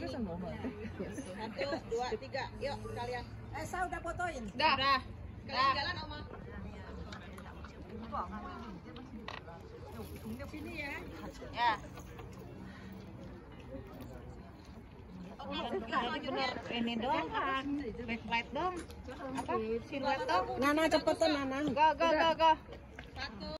Iya, iya. Satu, dua, tiga. Yuk kalian. Eh, saya udah fotoin. Dah. Dah. Kalian jalan Oma. Ya. ya ini doang kan backlight dong apa siluet dong Nana cepetan Nana. go go go go Satu.